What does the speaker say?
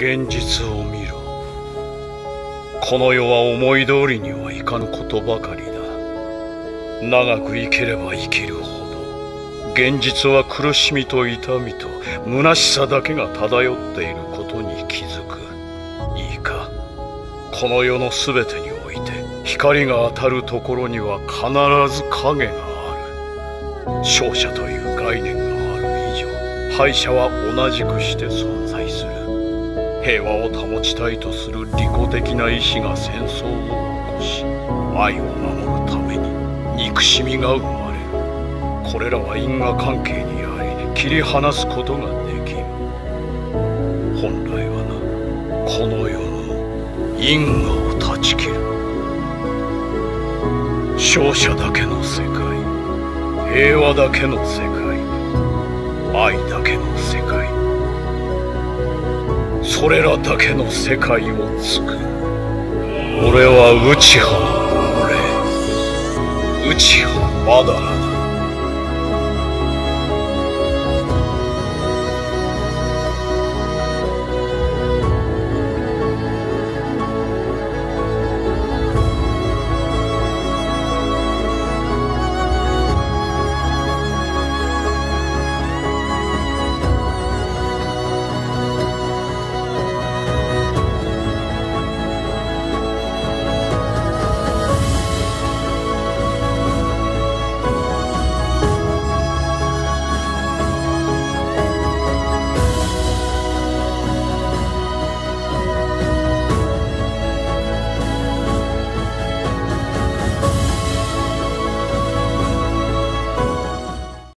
現実を見ろ。この世は思い通りにはいかぬことばかりだ。長く生きれば生きるほど現実は苦しみと痛みと虚しさだけが漂っていることに気づく。いいか。この世の全てにおいて光が当たるところには必ず影がある。勝者という概念がある以上敗者は同じくして存在する。平和を保ちたいとする利己的な意志が戦争を起こし愛を守るために憎しみが生まれるこれらは因果関係にあり切り離すことができん。本来はなこの世の因果を断ち切る。勝者だけの世界。平和だけの世界。愛だけの世界。それらだけの世界を作る。俺は内派の俺。内派。まだ。